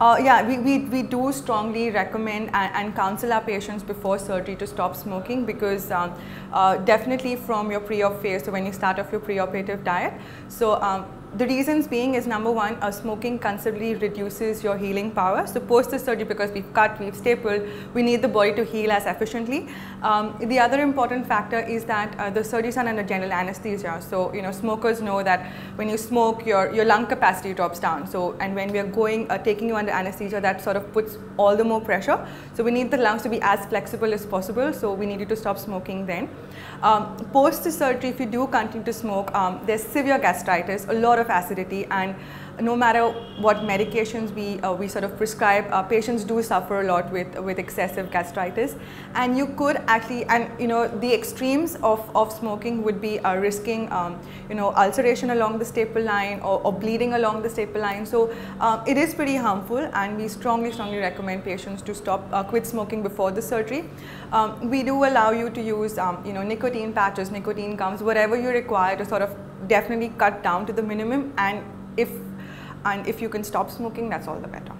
Uh, yeah, we, we, we do strongly recommend and, and, counsel our patients before surgery to stop smoking because um, uh, definitely from your pre-op phase, so when you start off your pre-operative diet. So um, the reasons being is number one, uh, smoking considerably reduces your healing power. So post the surgery, because we've cut, we've stapled, we need the body to heal as efficiently. Um, the other important factor is that uh, the surgery is under general anesthesia. So you know, smokers know that when you smoke, your your lung capacity drops down. So and when we are going, uh, taking you under anesthesia, that sort of puts all the more pressure. So we need the lungs to be as flexible as possible. So we need you to stop smoking then. Um, post the surgery, if you do continue to smoke, um, there's severe gastritis, a lot of acidity and no matter what medications we, uh, we sort of prescribe, uh, patients do suffer a lot with, with excessive gastritis. And you could actually, and you know, the extremes of, of smoking would be uh, risking, um, you know, ulceration along the staple line or, or bleeding along the staple line. So um, it is pretty harmful and we strongly, strongly recommend patients to stop, uh, quit smoking before the surgery. Um, we do allow you to use, um, you know, nicotine patches, nicotine gums, whatever you require to sort of definitely cut down to the minimum and if and if you can stop smoking that's all the better